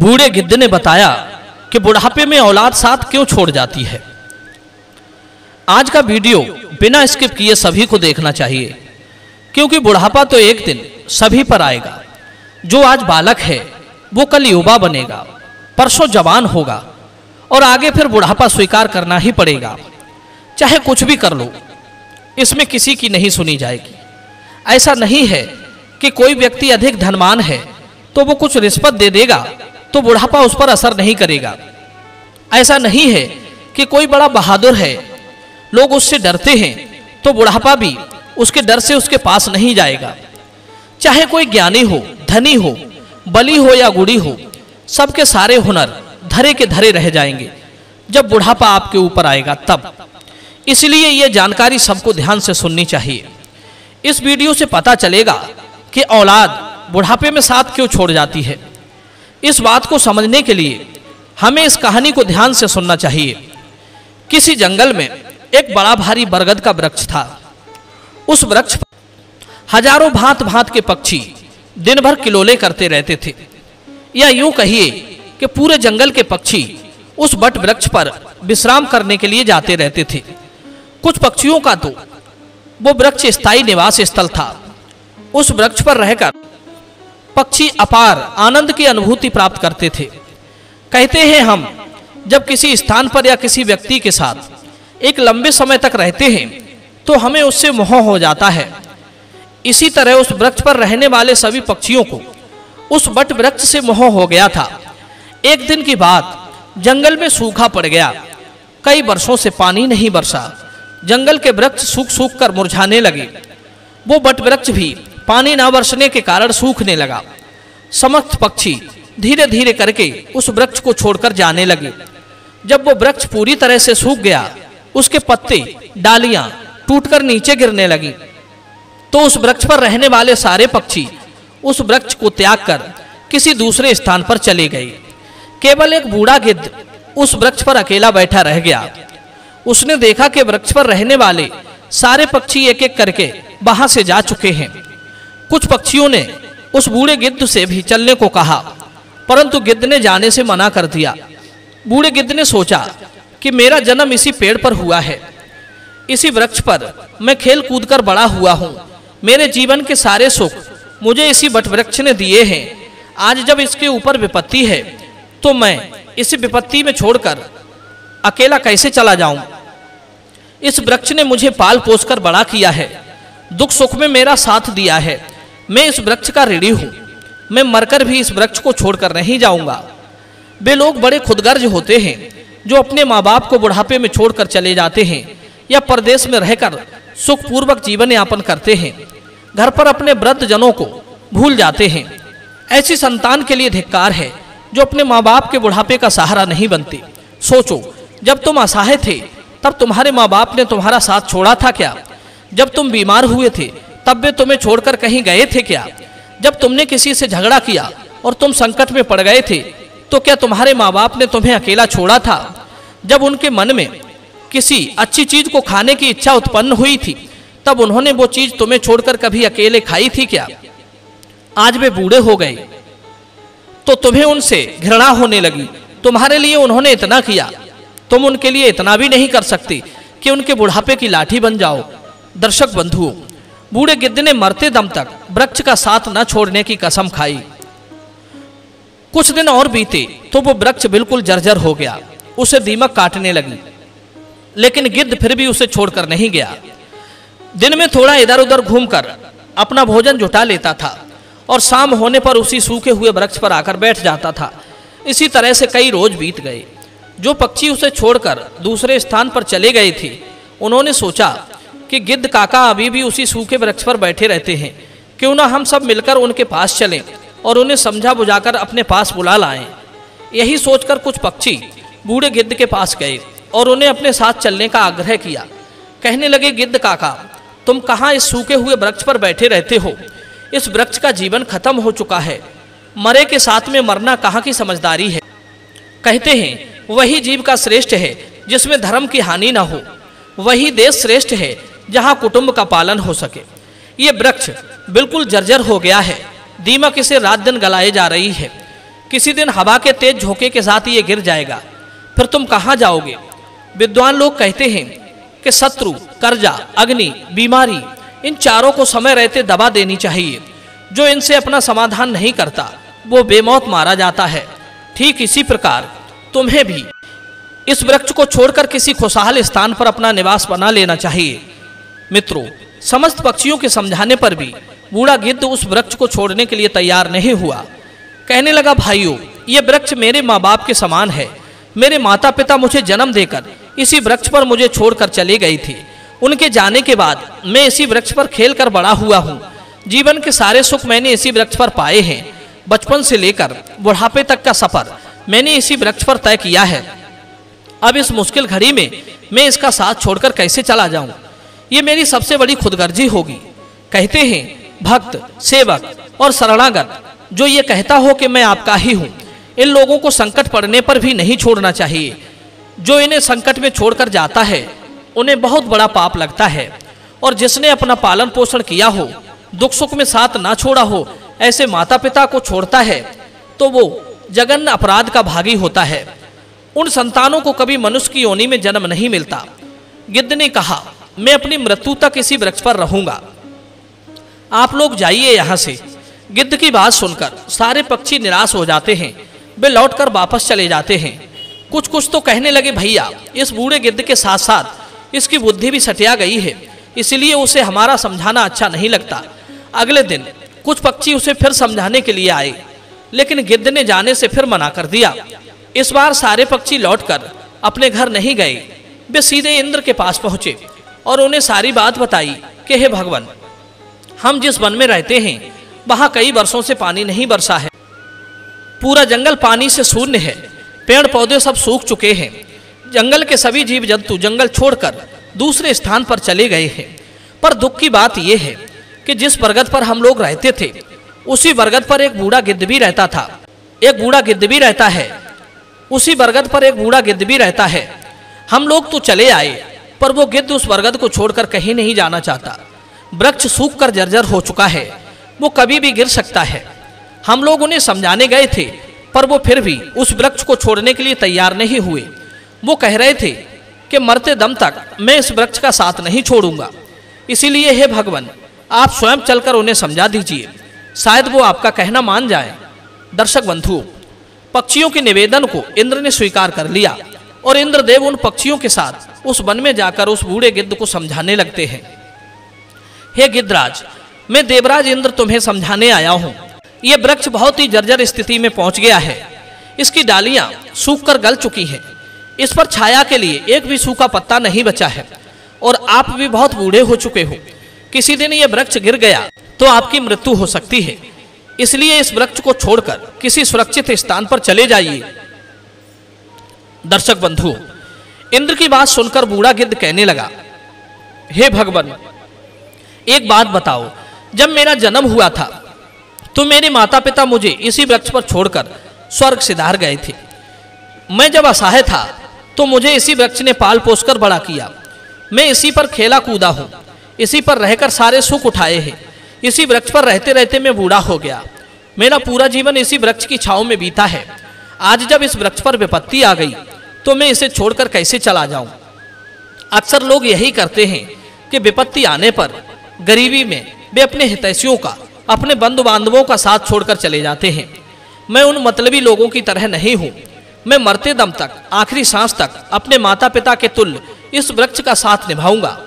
बूढ़े गिद्ध ने बताया कि बुढ़ापे में औलाद साथ क्यों छोड़ जाती है। आज का वीडियो बिना स्किप किए सभी को देखना चाहिए, क्योंकि बुढ़ापा तो एक दिन सभी पर आएगा। जो आज बालक है, वो कल युवा बनेगा, परसों जवान होगा, और आगे फिर बुढ़ापा स्वीकार करना ही पड़ेगा। चाहे कुछ भी कर लो, इसमें किसी की नहीं सुनी जाएगी। ऐसा नहीं है कि कोई व्यक्ति अधिक धनवान है तो वो कुछ रिश्वत दे देगा तो बुढ़ापा उस पर असर नहीं करेगा। ऐसा नहीं है कि कोई बड़ा बहादुर है। लोग उससे डरते हैं तो बुढ़ापा भी उसके डर से उसके पास नहीं जाएगा। चाहे कोई ज्ञानी हो, धनी हो, बली हो या गुड़ी हो, सबके सारे हुनर धरे के धरे रह जाएँगे। जब बुढ़ापा आपके ऊपर आएगा तब। इसलिए यह जानकारी सबको ध्यान से सुननी चाहिए। इस वीडियो से पता चलेगा कि औलाद बुढ़ापे में साथ क्यों छोड़ जाती है। इस बात को समझने के लिए हमें इस कहानी को ध्यान से सुनना चाहिए। किसी जंगल में एक बड़ा भारी बरगद का वृक्ष था। उस वृक्ष पर हज़ारों भांत भांत के पक्षी दिन भर किलोले करते रहते थे। या यूँ कहिए कि पूरे जंगल के पक्षी उस बट वृक्ष पर विश्राम करने के लिए जाते रहते थे। कुछ पक्षियों का तो वो वृक्ष स्थायी निवास स्थल था। उस वृक्ष पर रहकर पक्षी अपार आनंद की अनुभूति प्राप्त करते थे। कहते हैं हम, जब किसी स्थान पर या किसी व्यक्ति के साथ एक लंबे समय तक रहते हैं तो हमें उससे मोह हो जाता है। इसी तरह उस वृक्ष पर रहने वाले सभी पक्षियों को उस बट वृक्ष से मोह हो गया था। एक दिन की बात, जंगल में सूखा पड़ गया। कई वर्षों से पानी नहीं बरसा। जंगल के वृक्ष सूख सूख कर मुरझाने लगे। वो बट वृक्ष भी पानी न बरसने के कारण सूखने लगा। समस्त पक्षी धीरे धीरे करके उस वृक्ष को छोड़कर जाने लगे। जब वो वृक्ष पूरी तरह से सूख गया, उसके पत्ते, डालियाँ टूटकर नीचे गिरने लगी। तो उस वृक्ष पर रहने वाले सारे पक्षी उस वृक्ष को त्याग कर किसी दूसरे स्थान पर चले गए। केवल एक बूढ़ा गिद्ध उस वृक्ष पर अकेला बैठा रह गया। उसने देखा कि वृक्ष पर रहने वाले सारे पक्षी एक एक करके वहाँ से जा चुके हैं। कुछ पक्षियों ने उस बूढ़े गिद्ध से भी चलने को कहा, परंतु गिद्ध ने जाने से मना कर दिया। बूढ़े गिद्ध ने सोचा कि मेरा जन्म इसी पेड़ पर हुआ है। इसी वृक्ष पर मैं खेल कूद कर बड़ा हुआ हूँ। मेरे जीवन के सारे सुख मुझे इसी बट वृक्ष ने दिए हैं। आज जब इसके ऊपर विपत्ति है तो मैं इस विपत्ति में छोड़कर अकेला कैसे चला जाऊँ? इस वृक्ष ने मुझे पाल पोस कर बड़ा किया है। दुख सुख में मेरा साथ दिया है। मैं इस वृक्ष का ऋणी हूँ। मैं मरकर भी इस वृक्ष को छोड़कर नहीं जाऊँगा। वे लोग बड़े खुदगर्ज होते हैं, जो अपने माँ बाप को बुढ़ापे में छोड़कर चले जाते हैं या परदेश में रहकर सुखपूर्वक जीवन यापन करते हैं। घर पर अपने वृद्ध जनों को भूल जाते हैं। ऐसी संतान के लिए धिक्कार है, जो अपने माँ बाप के बुढ़ापे का सहारा नहीं बनते। सोचो, जब तुम असहाय थे, तब तुम्हारे माँ बाप ने तुम्हारा साथ छोड़ा था क्या? जब तुम बीमार हुए थे तब वे तुम्हें छोड़कर कहीं गए थे क्या? जब तुमने किसी से झगड़ा किया और तुम संकट में पड़ गए थे तो क्या तुम्हारे माँ बाप ने तुम्हें अकेला छोड़ा था? जब उनके मन में किसी अच्छी चीज़ को खाने की इच्छा उत्पन्न हुई थी, तब उन्होंने वो चीज़ तुम्हें छोड़कर कभी अकेले खाई थी क्या? आज वे बूढ़े हो गए तो तुम्हें उनसे घृणा होने लगी। तुम्हारे लिए उन्होंने इतना किया। तुम उनके लिए इतना भी नहीं कर सकते कि उनके बुढ़ापे की लाठी बन जाओ। दर्शक बंधुओं बूढ़े गिद्ध ने मरते दम तक वृक्ष का साथ न छोड़ने की कसम खाई। कुछ दिन और बीते तो वो वृक्ष बिल्कुल जर्जर हो गया, उसे दीमक काटने लगी। लेकिन गिद्ध फिर भी उसे छोड़कर नहीं गया। दिन में थोड़ा इधर उधर घूमकर अपना भोजन जुटा लेता था और शाम होने पर उसी सूखे हुए वृक्ष पर आकर बैठ जाता था। इसी तरह से कई रोज बीत गए। जो पक्षी उसे छोड़कर दूसरे स्थान पर चले गए थे, उन्होंने सोचा कि गिद्ध काका अभी भी उसी सूखे वृक्ष पर बैठे रहते हैं। क्यों ना हम सब मिलकर उनके पास चलें और उन्हें समझा बुझाकर अपने पास बुला लाएँ। यही सोचकर कुछ पक्षी बूढ़े गिद्ध के पास गए और उन्हें अपने साथ चलने का आग्रह किया। कहने लगे, गिद्ध काका, तुम कहाँ इस सूखे हुए वृक्ष पर बैठे रहते हो? इस वृक्ष का जीवन खत्म हो चुका है। मरे के साथ में मरना कहाँ की समझदारी है? कहते हैं, वही जीव का श्रेष्ठ है जिसमें धर्म की हानि ना हो। वही देश श्रेष्ठ है जहाँ कुटुंब का पालन हो सके। ये वृक्ष बिल्कुल जर्जर हो गया है। दीमक इसे रात दिन गलाए जा रही है। किसी दिन हवा के तेज झोंके के साथ ये गिर जाएगा। फिर तुम कहाँ जाओगे? विद्वान लोग कहते हैं कि शत्रु, कर्जा, अग्नि, बीमारी, इन चारों को समय रहते दबा देनी चाहिए। जो इनसे अपना समाधान नहीं करता, वो बेमौत मारा जाता है। ठीक इसी प्रकार तुम्हें भी। इस वृक्ष को छोड़कर किसी खुशहाल स्थान पर अपना निवास बना लेना चाहिए। मित्रों, समस्त पक्षियों के समझाने पर भी बूढ़ा गिद्ध उस वृक्ष को छोड़ने के लिए तैयार नहीं हुआ। कहने लगा, भाइयों, ये वृक्ष मेरे माँ बाप के समान है। मेरे माता पिता मुझे जन्म देकर इसी वृक्ष पर मुझे छोड़कर चले गए थे। उनके जाने के बाद मैं इसी वृक्ष पर खेल कर बड़ा हुआ हूँ। जीवन के सारे सुख मैंने इसी वृक्ष पर पाए हैं। बचपन से लेकर बुढ़ापे तक का सफ़र मैंने इसी वृक्ष पर तय किया है। अब इस मुश्किल घड़ी में मैं इसका साथ छोड़कर कैसे चला जाऊँ? ये मेरी सबसे बड़ी खुदगर्जी होगी। कहते हैं, भक्त, सेवक और शरणागत, जो ये कहता हो कि मैं आपका ही हूँ, इन लोगों को संकट पड़ने पर भी नहीं छोड़ना चाहिए। जो इन्हें संकट में छोड़कर जाता है, उन्हें बहुत बड़ा पाप लगता है। और जिसने अपना पालन पोषण किया हो, दुख सुख में साथ ना छोड़ा हो, ऐसे माता पिता को छोड़ता है तो वो जगन्न अपराध का भागी होता है। उन संतानों को कभी मनुष्य की योनि में जन्म नहीं मिलता। गिद्ध ने कहा मैं अपनी मृत्यु तक इसी वृक्ष पर रहूँगा। आप लोग जाइए यहाँ से। गिद्ध की बात सुनकर सारे पक्षी निराश हो जाते हैं। वे लौटकर वापस चले जाते हैं। कुछ कुछ तो कहने लगे, भैया, इस बूढ़े गिद्ध के साथ साथ इसकी बुद्धि भी सटिया गई है, इसलिए उसे हमारा समझाना अच्छा नहीं लगता। अगले दिन कुछ पक्षी उसे फिर समझाने के लिए आए, लेकिन गिद्ध ने जाने से फिर मना कर दिया। इस बार सारे पक्षी लौटकर अपने घर नहीं गए। वे सीधे इंद्र के पास पहुँचे। और उन्हें सारी बात बताई कि हे भगवान, हम जिस वन में रहते हैं, वहाँ कई वर्षों से पानी नहीं बरसा है। पूरा जंगल पानी से शून्य है। पेड़ पौधे सब सूख चुके हैं। जंगल के सभी जीव जंतु जंगल छोड़कर दूसरे स्थान पर चले गए हैं। पर दुख की बात यह है कि जिस बरगद पर हम लोग रहते थे, उसी बरगद पर एक बूढ़ा गिद्ध भी रहता था। एक बूढ़ा गिद्ध भी रहता है। उसी बरगद पर एक बूढ़ा गिद्ध भी रहता है। हम लोग तो चले आए पर वो गिद्ध उस बरगद को छोड़कर कहीं नहीं जाना चाहता। वृक्ष सूख कर जर्जर हो चुका है। वो कभी भी गिर सकता है। हम लोग उन्हें समझाने गए थे, पर वो फिर भी उस वृक्ष को छोड़ने के लिए तैयार नहीं हुए। वो कह रहे थे कि मरते दम तक मैं इस वृक्ष का साथ नहीं छोड़ूँगा। इसीलिए हे भगवान, आप स्वयं चलकर उन्हें समझा दीजिए। शायद वो आपका कहना मान जाए। दर्शक बंधुओं, पक्षियों के निवेदन को इंद्र ने स्वीकार कर लिया और इंद्रदेव उन पक्षियों के साथ उस वन में जाकर उस बूढ़े गिद्ध को समझाने लगते हैं। हे गिद्धराज, मैं देवराज इंद्र तुम्हें समझाने आया हूँ। यह वृक्ष बहुत ही जर्जर स्थिति में पहुँच गया है। इसकी डालियाँ सूख कर गल चुकी हैं। इस पर छाया के लिए एक भी सूखा पत्ता नहीं बचा है। और आप भी बहुत बूढ़े हो चुके हो। किसी दिन यह वृक्ष गिर गया तो आपकी मृत्यु हो सकती है। इसलिए इस वृक्ष को छोड़कर किसी सुरक्षित स्थान पर चले जाइए। दर्शक बंधु इंद्र की बात सुनकर बूढ़ा गिद्ध कहने लगा, हे भगवान, एक बात बताओ, जब मेरा जन्म हुआ था तो मेरे माता पिता मुझे इसी वृक्ष पर छोड़कर स्वर्ग सिधार गए थे। मैं जब असहाय था तो मुझे इसी वृक्ष ने पाल पोसकर बड़ा किया। मैं इसी पर खेला कूदा हूँ, इसी पर रहकर सारे सुख उठाए हैं। इसी वृक्ष पर रहते रहते मैं बूढ़ा हो गया। मेरा पूरा जीवन इसी वृक्ष की छाव में बीता है। आज जब इस वृक्ष पर विपत्ति आ गई तो मैं इसे छोड़कर कैसे चला जाऊँ? अक्सर लोग यही करते हैं कि विपत्ति आने पर गरीबी में वे अपने हितैषियों का, अपने बंधु बांधवों का साथ छोड़कर चले जाते हैं। मैं उन मतलबी लोगों की तरह नहीं हूँ। मैं मरते दम तक, आखिरी सांस तक अपने माता पिता के तुल्य इस वृक्ष का साथ निभाऊँगा।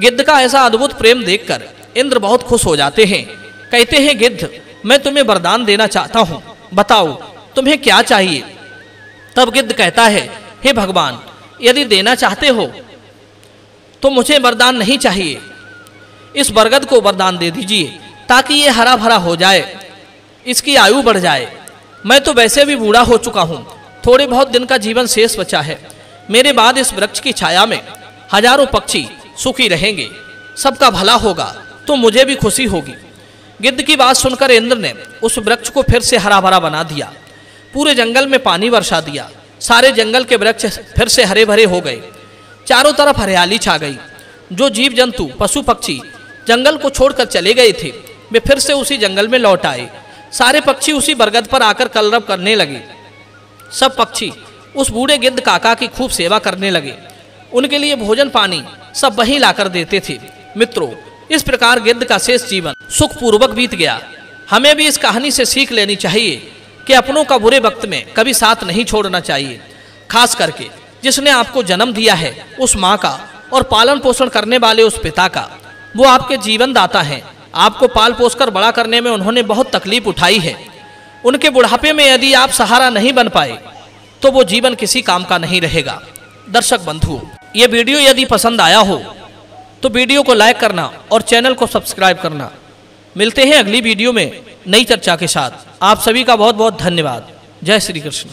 गिद्ध का ऐसा अद्भुत प्रेम देखकर इंद्र बहुत खुश हो जाते हैं। कहते हैं, गिद्ध, मैं तुम्हें वरदान देना चाहता हूँ। बताओ, तुम्हें क्या चाहिए? तब गिद्ध कहता है हे भगवान, यदि देना चाहते हो तो मुझे वरदान नहीं चाहिए। इस बरगद को वरदान दे दीजिए, ताकि ये हरा भरा हो जाए, इसकी आयु बढ़ जाए। मैं तो वैसे भी बूढ़ा हो चुका हूँ, थोड़े बहुत दिन का जीवन शेष बचा है। मेरे बाद इस वृक्ष की छाया में हज़ारों पक्षी सुखी रहेंगे, सबका भला होगा तो मुझे भी खुशी होगी। गिद्ध की बात सुनकर इंद्र ने उस वृक्ष को फिर से हरा भरा बना दिया। पूरे जंगल में पानी वर्षा दिया। सारे जंगल के वृक्ष फिर से हरे भरे हो गए। चारों तरफ़ हरियाली छा गई। जो जीव जंतु पशु पक्षी जंगल को छोड़कर चले गए थे, वे फिर से उसी जंगल में लौट आए। सारे पक्षी उसी बरगद पर आकर कलरव करने लगे। सब पक्षी उस बूढ़े गिद्ध काका की खूब सेवा करने लगे। उनके लिए भोजन पानी सब वहीं लाकर देते थे। मित्रों, इस प्रकार गिद्ध का शेष जीवन सुखपूर्वक बीत गया। हमें भी इस कहानी से सीख लेनी चाहिए। कि अपनों का बुरे वक्त में कभी साथ नहीं छोड़ना चाहिए। खास करके जिसने आपको जन्म दिया है, उस माँ का और पालन पोषण करने वाले उस पिता का। वो आपके जीवन दाता हैं। आपको पाल पोस कर बड़ा करने में उन्होंने बहुत तकलीफ़ उठाई है। उनके बुढ़ापे में यदि आप सहारा नहीं बन पाए तो वो जीवन किसी काम का नहीं रहेगा। दर्शक बंधुओं, ये वीडियो यदि पसंद आया हो तो वीडियो को लाइक करना और चैनल को सब्सक्राइब करना। मिलते हैं अगली वीडियो में नई चर्चा के साथ। आप सभी का बहुत बहुत धन्यवाद। जय श्री कृष्ण।